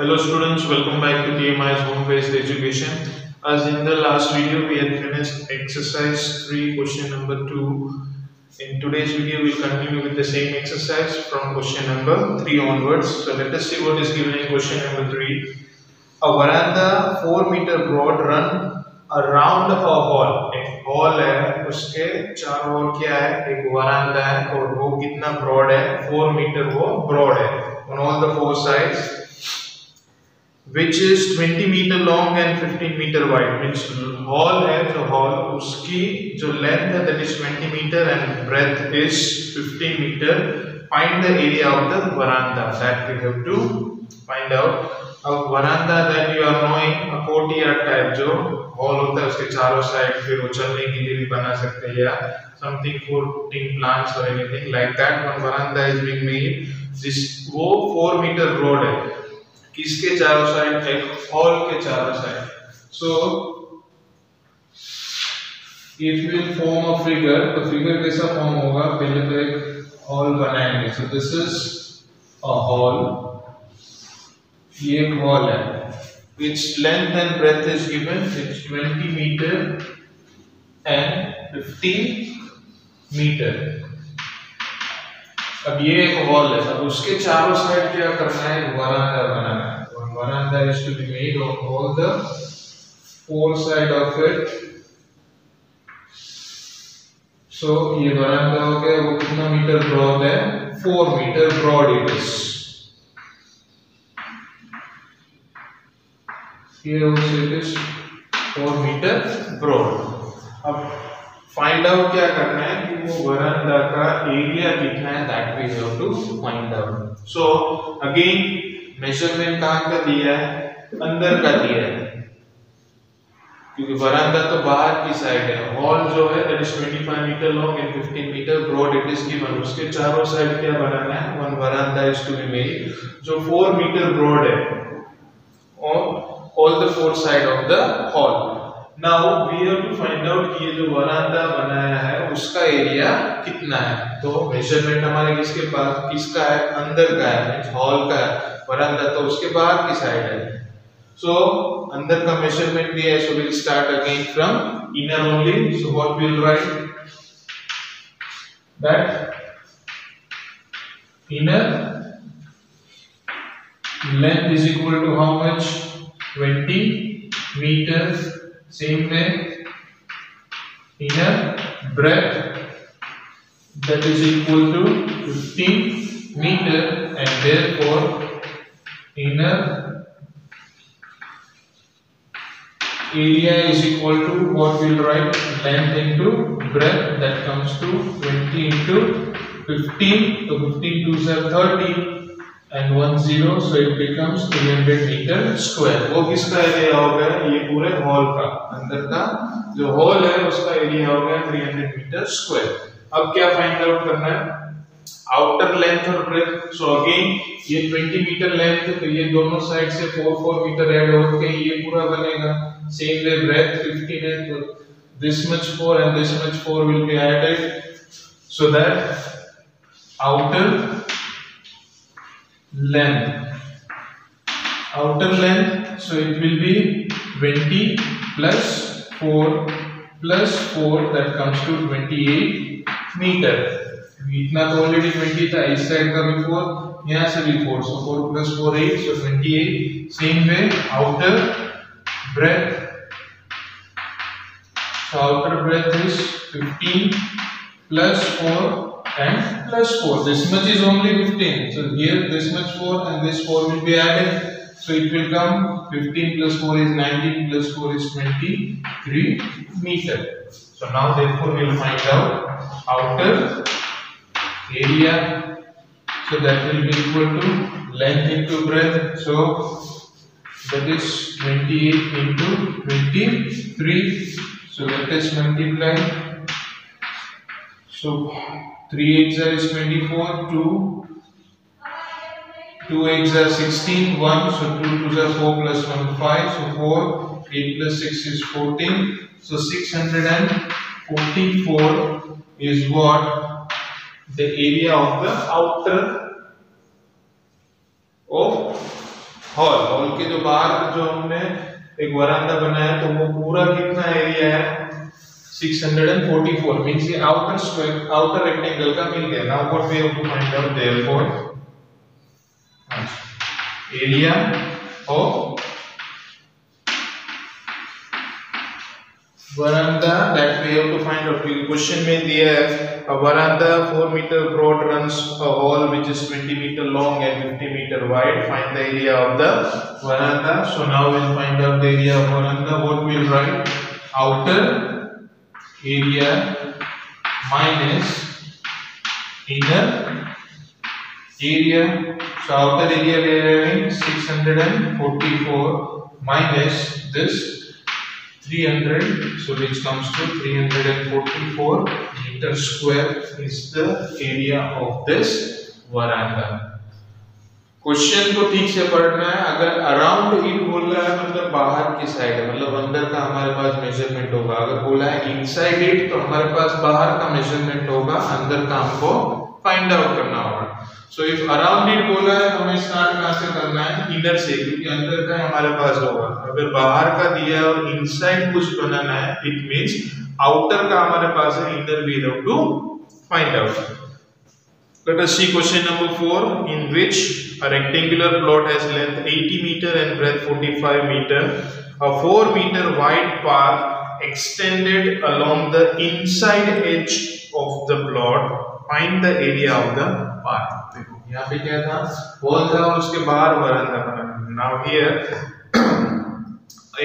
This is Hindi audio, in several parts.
Hello students, welcome back to TMI's home-based education. As in the last video, we had finished exercise 3, question number 2. In today's video, we'll continue with the same exercise from question number 3 onwards. So let us see what is given in question number 3. A veranda 4 meter broad run around a hall. एक हॉल है उसके चारों ओर क्या है एक वरांदा है और वो कितना ब्रॉड है 4 मीटर वो ब्रॉड है on all the four sides which is 20 meter long and 15 meter wide means hall है जो hall उसकी जो length है that is 20 meter and breadth is 15 meter find the area of the veranda that we have to find out veranda that you are knowing a courtyard type जो hall होता है उसके चारों साइड फिर वो चलने के लिए भी बना सकते हैं या something for putting plants or anything like that one veranda is being made जिस वो 4 मीटर broad है किसके चारों साइड एक हॉल के चारों side. So if you form a figure तो फिगर कैसा फॉर्म होगा? पहले तो एक हॉल बनाएँगे। So this is a hall ये एक हॉल है। Which length and breadth is given. It's 20 meter and 15 meter. अब ये एक हॉल है। अब उसके चारों साइड क्या करना है? वरांडा बनाना है। Verandah is to be made on all the four side of it so ये वरांडा हो गया, वो कितना मीटर ब्रॉड है? Four metre broad it is here also it is 4 meter broad. अब फाइंड आउट क्या करना है वो वरांडा का एरिया कितना है that we have to find out so again measurement कहाँ का दिया है? अंदर का दिया है। क्योंकि वरांडा तो बाहर की साइड है। हॉल जो है that is 25 metre long and 15 metre broad it is given उसके चारों साइड क्या बनाना है? One verandah is to be made जो 4 मीटर ब्रॉड है। और all the four side of the hall. Now we have to find out कि ये जो वरांडा बनाया है उसका एरिया कितना है। तो मेज़रमेंट हमारे किसके पास किसका है? अंदर का है हॉल का है। वरांडा तो उसके बाहर की साइड है। सो so, अंदर का मेज़रमेंट दिया है so will start again from inner only so what will write that inner length is equal to how much 20 meters same way inner breadth that is equal to 15 meter and therefore inner area is equal to what we'll write length into breadth that comes to 20 into 15 so 15 2s are 30 and one zero, so it becomes 300 meter square. वो किसका एरिया हो गया? ये पूरे हॉल का। अंदर का जो हॉल है, उसका एरिया हो गया 300 मीटर स्क्वायर अब क्या फाइंड आउट करना है? आउटर लेंथ और ब्रेथ सो अगेन ये 20 मीटर लेंथ है तो ये दोनों साइड से 4 4 मीटर ऐड होके ये पूरा बनेगा। सेम वे ब्रेथ 15 है तो this much 4 and this much 4 will be added. So that outer length outer length so it will be 20 plus 4 plus 4 that comes to 28 meter इतना तो ऑलरेडी 20 था इस साइड का भी 4 यहाँ से भी 4 so 4 plus 4 8 so 28 same way outer breadth so outer breadth is 15 plus 4 and plus 4. This much is only 15. So here this much 4 and this 4 will be added. So it will come 15 plus 4 is 19 plus 4 is 23 meter. So now therefore we will find out outer area. So that will be equal to length into breadth. So that is 28 into 23. So let us multiply. So 3 8s are is 24, 2, 2 8s are 16, 1, so 2 2s are 4 plus 1, 5, so 4, 8 plus 6 is 14, so 644 is what the area of the outer of hall hall के जो बाहर जो हमने एक वरांदा बनाया तो वो पूरा कितना एरिया है 644 means ये outer square outer rectangle का मिल गया now what we have to find out therefore area of veranda that we have to find out question में दिया है a veranda 4 meter broad runs a hall which is 20 meter long and 50 meter wide find the area of the veranda so now we'll find out the area of veranda what we'll write outer area minus inner area so outer area we are having 644 minus this 300 so which comes to 344 meter square is the area of this veranda question को ठीक से पढ़ना है अगर अराउंड इट बोल है मतलब बाहर की साइड है मतलब अंदर का हमारे पास मेज़रमेंट होगा। अगर बोला है इनसाइड इट तो हमारे पास बाहर का मेज़रमेंट होगा, अंदर का हमको फाइंड आउट करना होगा। सो इफ़ अराउंड इट बोला है तो हमें स्टार्ट कहाँ से करना है? इनर से, क्योंकि अंदर का हमारे पास होगा। अगर बाहर का दिया है और इनसाइड कुछ बनाना है इट मींस आउटर का हमारे पास है inner we have to find out Let us see question number 4 in which a rectangular plot has length 80 meter and breadth 45 meter. A 4 meter wide path extended along the inside edge of the plot. Find the area of the path. यहाँ पे क्या था वॉल था और उसके बाहर वरांदा बना नाउ हियर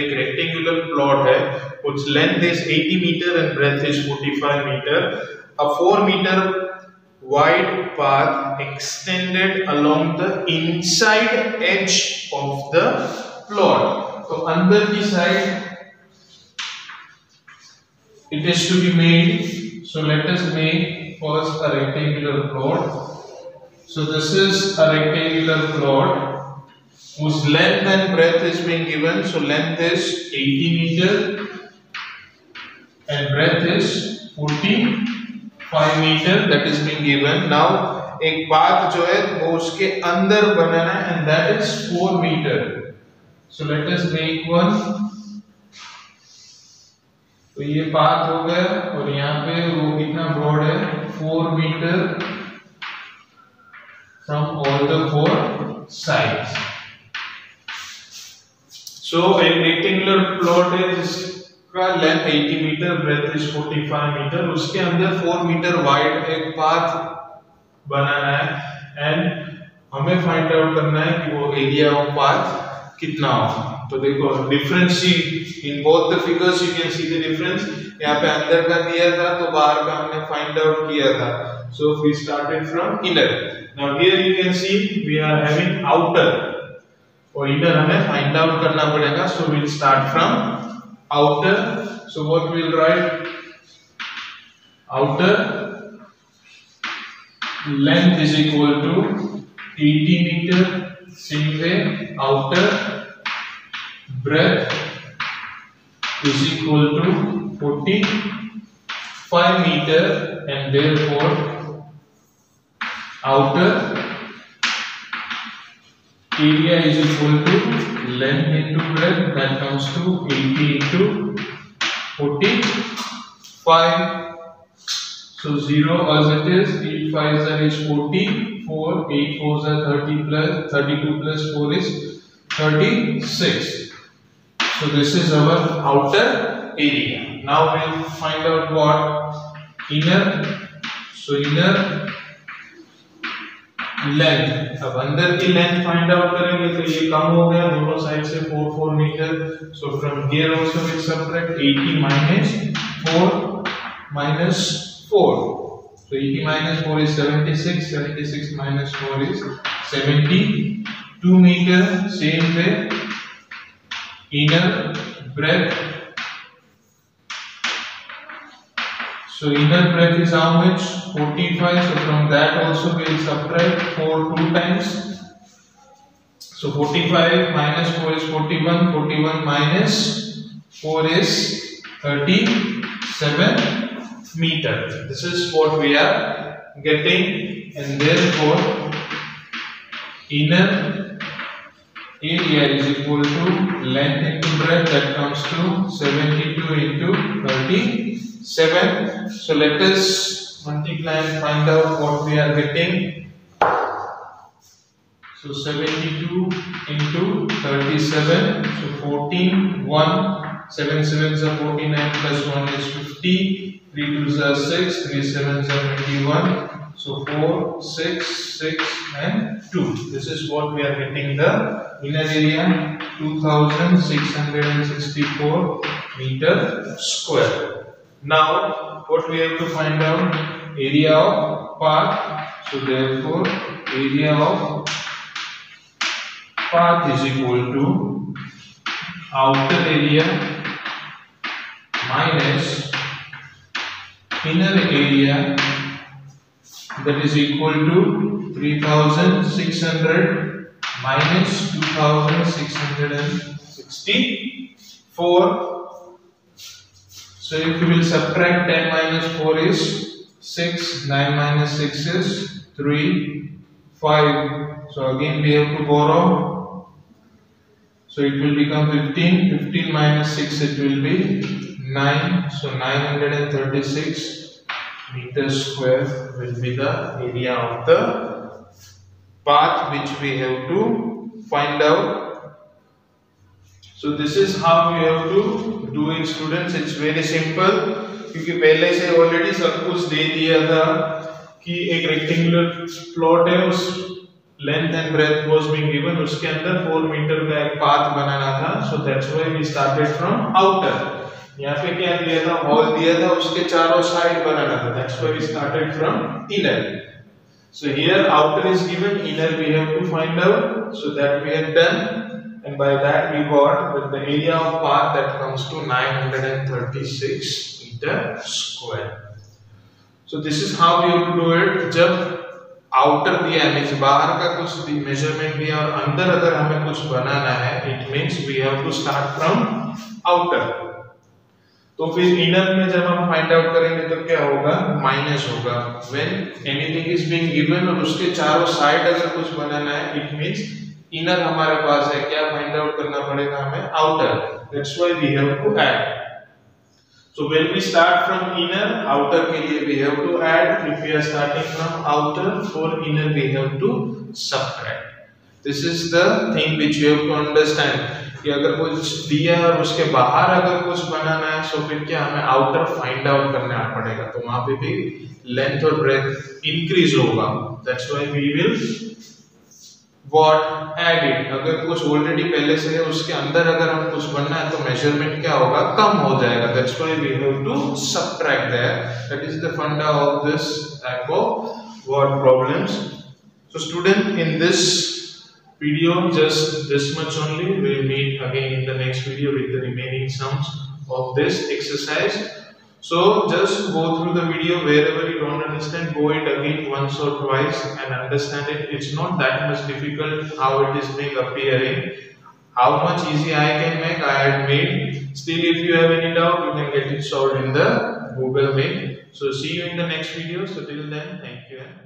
एक रेक्टेंगुलर प्लॉट है which length is 80 meter and breadth is 45 meter a 4 meter wide path extended along the inside edge of the plot. So, under the side it is to be made. So, let us make first a rectangular plot. So, this is a rectangular plot whose length and breadth is being given. So, length is 80 meter and breadth is 40 45 meter, that is being given. Now, एक पाथ जो है, वो उसके अंदर बनाना है and that is 4 meter so let us make one तो ये पाथ हो गया, और यहाँ पे वो कितना ब्रॉड है? 4 meter from all the four sides so एक रेक्टेंगुलर प्लॉट है जिसका length 80 meter breadth is 45 meter उसके अंदर 4 मीटर वाइड एक पाथ बनाना है। एंड हमें फाइंड आउट करना है कि वो एरिया ऑफ़ पाथ कितना हो। तो देखो difference in both the figures you can see the difference यहाँ पे अंदर का दिया था तो बाहर का हमने फाइंड आउट किया था। So we started from inner now here you can see we are having outer और इनर हमें फाइंड आउट करना पड़ेगा। So will start from outer so what will write outer length is equal to 80 meter same way outer breadth is equal to 45 meter and therefore outer area is equal to length into breadth that comes to 80 into 45 So 0 as it is, 8 5s are is 40, 4, 8 4s are 30 plus, 32 plus 4 is 36. So this is our outer area. Now we'll find out what inner. So inner length अब अंदर की लेंथ फाइंड आउट करेंगे तो ये कम हो गया दोनों साइड से 4 4 meter so from here also will subtract 80 minus 4 minus 4. So 80 minus 4 is 76, 76 minus 4 is 72 meter, same way, inner breadth. So inner breadth is how much? 45, so from that also we will subtract 4 two times. So 45 minus 4 is 41, 41 minus 4 is 37 meter. This is what we are getting and therefore inner area is equal to length into breadth that comes to 72 into 37 so let us multiply and find out what we are getting. So 72 into 37 so 14 1 7 sevens are 49 plus 1 is 50 3 twos are 6 3 sevens are 21 so 4, 6, 6 and 2. This is what we are getting the inner area 2664 meter square. Now what we have to find out area of path. So therefore area of path is equal to outer area minus inner area that is equal to 3600 minus 2664 so if you will subtract 10 minus 4 is 6 9 minus 6 is 3 5 so again we have to borrow. So it will become 15 15 minus 6 it will be 9 so 936 meter square will be the area of the path which we have to find out. So this is how we have to do it, students. It's very simple. क्योंकि पहले से ऑलरेडी सब कुछ दे दिया था कि एक रेक्टेंगुलर प्लॉट है, उस length and breadth was being given उसके अंदर 4 मीटर का एक पाथ बनाना था. So that's why we started from outer यहाँ पे क्या दिया था? हॉल दिया था, उसके चारों साइड बनाना था. That's why we started from inner so here outer is given, inner we have to find out. So that we have done. And by that we got with the area of path that comes to 936 meter square. So this is how we have to do it. जब आउटर दिया मीन्स बाहर का कुछ मेज़रमेंट दिया और अंदर अगर हमें कुछ बनाना है it means we have to start from outer तो फिर इनर में जब हम फाइंड आउट करेंगे तो क्या होगा? माइनस होगा. When anything is being given और उसके चारों साइड अगर कुछ बनाना है इट मींस इनर हमारे पास है, क्या फाइंड आउट करना पड़ेगा हमें? Outer that's why we have to add so when we start from inner outer के लिए we have to add if we are starting from outer for inner we have to subtract this is the thing which you have to understand कि अगर कुछ दिया है और उसके बाहर अगर कुछ बनाना है सो फिर क्या हमें आउटर फाइंड आउट करना पड़ेगा। तो वहाँ पे भी लेंथ और ब्रेथ इंक्रीज होगा। That's why we will what add अगर कुछ ऑलरेडी पहले से है, उसके अंदर अगर हम कुछ बनना है तो मेज़रमेंट क्या होगा? कम हो जाएगा. That's why we have to subtract that that is the funda of this type of what problems so student in this video, just this much only. We'll meet again in the next video with the remaining sums of this exercise. So just go through the video wherever you don't understand go it again once or twice and understand it. It's not that much difficult how it is being appearing. How much easy I can make I had made. Still if you have any doubt you can get it solved in the Google Meet. So see you in the next video. So till then thank you and